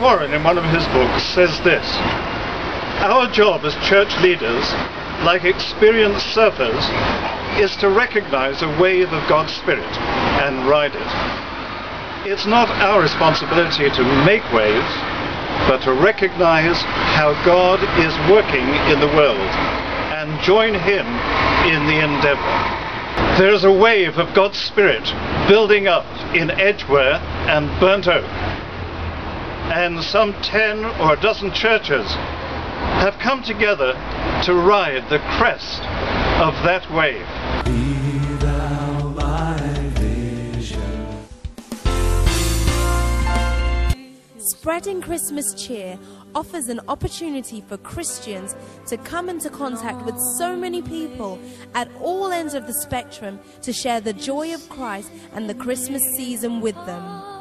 Warren, in one of his books, says this Our job as church leaders, like experienced surfers, is to recognize a wave of God's Spirit and ride it. It's not our responsibility to make waves, but to recognize how God is working in the world and join Him in the endeavor. There's a wave of God's Spirit building up in Edgware and Burnt Oak. And some ten or a dozen churches have come together to ride the crest of that wave. Spreading Christmas cheer offers an opportunity for Christians to come into contact with so many people at all ends of the spectrum to share the joy of Christ and the Christmas season with them.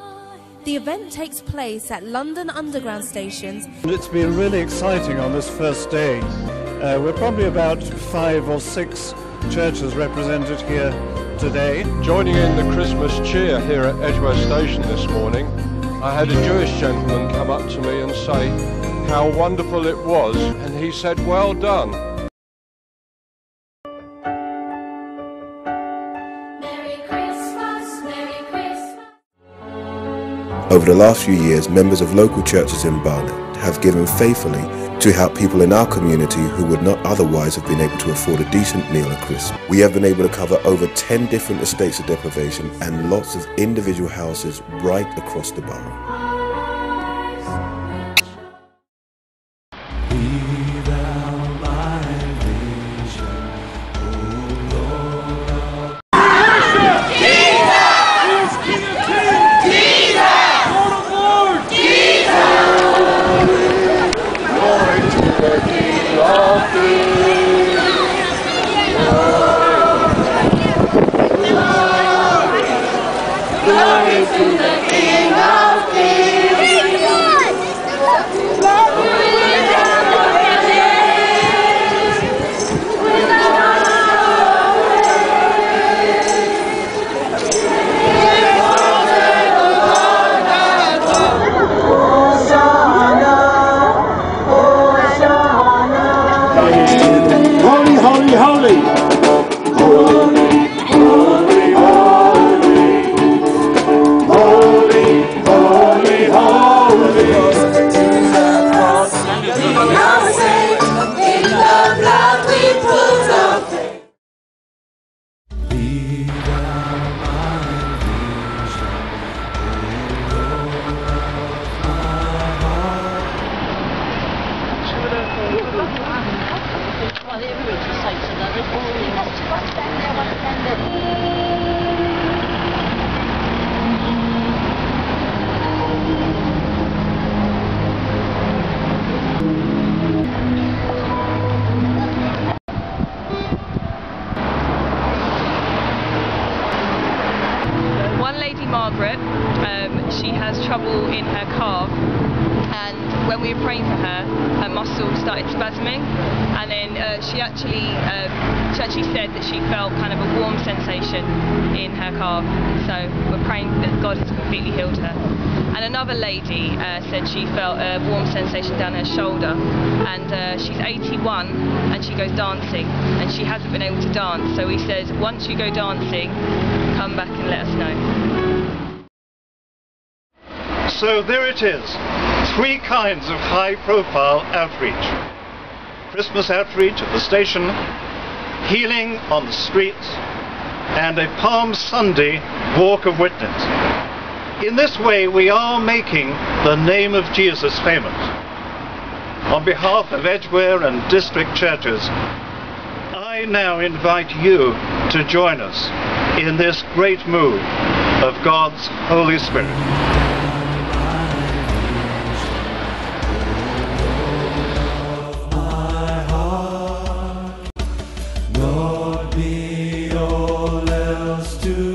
The event takes place at London Underground stations. It's been really exciting on this first day. Uh, we're probably about five or six churches represented here today. Joining in the Christmas cheer here at Edgware Station this morning, I had a Jewish gentleman come up to me and say how wonderful it was, and he said, well done. Over the last few years, members of local churches in Barnet have given faithfully to help people in our community who would not otherwise have been able to afford a decent meal at Christmas. We have been able to cover over 10 different estates of deprivation and lots of individual houses right across the borough. Holy, holy, holy. Holy, holy, holy. Holy, holy, holy. To the cross we now say, in the blood we put our faith. One lady, Margaret, um, she has trouble in her calf, when we were praying for her, her muscle started spasming, and then uh, she actually um, she actually said that she felt kind of a warm sensation in her calf. So we're praying that God has completely healed her. And another lady uh, said she felt a warm sensation down her shoulder, and uh, she's 81 and she goes dancing, and she hasn't been able to dance. So he says, once you go dancing, come back and let us know. So there it is. Three kinds of high profile outreach. Christmas outreach at the station, healing on the streets, and a Palm Sunday walk of witness. In this way, we are making the name of Jesus famous. On behalf of Edgware and district churches, I now invite you to join us in this great move of God's Holy Spirit. all else to